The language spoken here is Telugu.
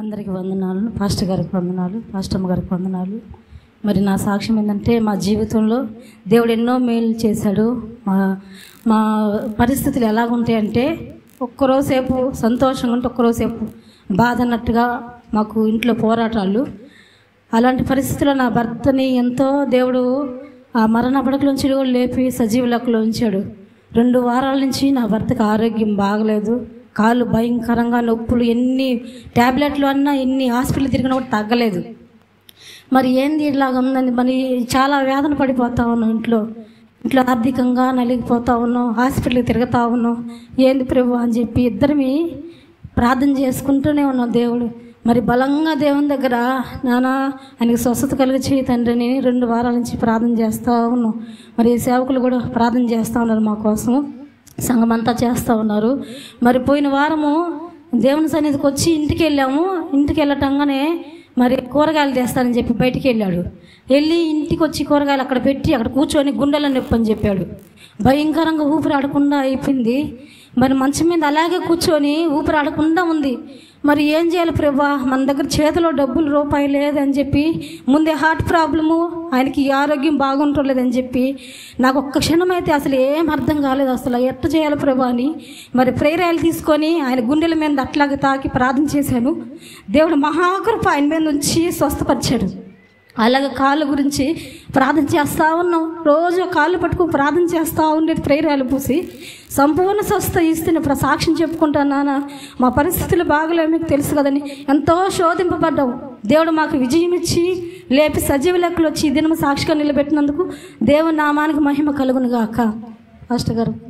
అందరికీ వందనాలు పాస్టర్ గారికి వందనాలు పాస్టమ్మ గారికి వందనాలు. మరి నా సాక్ష్యం ఏంటంటే మా జీవితంలో దేవుడు ఎన్నో మేలు చేశాడు. మా మా పరిస్థితులు ఎలాగుంటాయంటే ఒక్కరోసేపు సంతోషంగా ఉంటే ఒక్కరోసేపు బాధ అన్నట్టుగా మాకు ఇంట్లో పోరాటాలు. అలాంటి పరిస్థితుల్లో నా భర్తని ఎంతో దేవుడు ఆ మరణ పడకలోంచి కూడా లేపి సజీవులకులో ఉంచాడు. రెండు వారాల నుంచి నా భర్తకు ఆరోగ్యం బాగలేదు. కాళ్ళు భయంకరంగా నొప్పులు ఎన్ని ట్యాబ్లెట్లు అన్నా ఎన్ని హాస్పిటల్ తిరిగినా కూడా తగ్గలేదు. మరి ఏంది ఇలాగ ఉందని మరి చాలా వేదన పడిపోతా ఉన్నాం ఇంట్లో. ఇంట్లో ఆర్థికంగా నలిగిపోతా ఉన్నాం హాస్పిటల్కి తిరుగుతా ఉన్నాం. ఏంది ప్రభు అని చెప్పి ఇద్దరిమి ప్రార్థన చేసుకుంటూనే ఉన్నాం దేవుడు. మరి బలంగా దేవుని దగ్గర నానా ఆయనకి స్వస్థత కలిగి చేయి తండ్రిని రెండు వారాల నుంచి ప్రార్థన చేస్తూ ఉన్నాం. మరి సేవకులు కూడా ప్రార్థన చేస్తూ ఉన్నారు మా కోసం. సంఘమంతా చేస్తూ ఉన్నారు. మరి పోయిన వారము దేవుని సన్నిధికి వచ్చి ఇంటికి వెళ్ళాము. ఇంటికి వెళ్ళటంగానే మరి కూరగాయలు తెస్తానని చెప్పి బయటికి వెళ్ళాడు. వెళ్ళి ఇంటికి వచ్చి కూరగాయలు అక్కడ పెట్టి అక్కడ కూర్చొని గుండెల నొప్పి అని చెప్పాడు. భయంకరంగా ఊపిరి ఆడకుండా అయిపోయింది. మరి మంచం మీద అలాగే కూర్చొని ఊపిరి ఆడకుండా ఉంది. మరి ఏం చేయాలి ప్రభా? మన దగ్గర చేతిలో డబ్బులు రూపాయి లేదని చెప్పి ముందే హార్ట్ ప్రాబ్లము ఆయనకి ఆరోగ్యం బాగుంటలేదని చెప్పి నాకు ఒక్క క్షణం అయితే అసలు ఏం అర్థం కాలేదు అసలు. ఎట్ట చేయాలి ప్రభా అని. మరి ప్రేరాయలు తీసుకొని ఆయన గుండెల మీద అట్లాగే తాకి ప్రార్థన చేశాను. దేవుడు మహాకృప ఆయన మీద నుంచి స్వస్థపరిచాడు. అలాగే కాళ్ళ గురించి ప్రార్థన చేస్తూ ఉన్నాం. రోజు కాళ్ళు పట్టుకుని ప్రార్థన చేస్తూ ఉండేది ప్రేరాలు పూసి సంపూర్ణ స్వస్థ ఇస్తున్న సాక్ష్యం చెప్పుకుంటాను మా పరిస్థితులు బాగలేవు మీకు తెలుసు కదని ఎంతో శోధింపబడ్డాం దేవుడు మాకు విజయం ఇచ్చి లేపి సజీవ లెక్కలు వచ్చి దినము సాక్షిగా నిలబెట్టినందుకు దేవుని నామానికి మహిమ కలుగును గాక. పాస్టర్ గారు.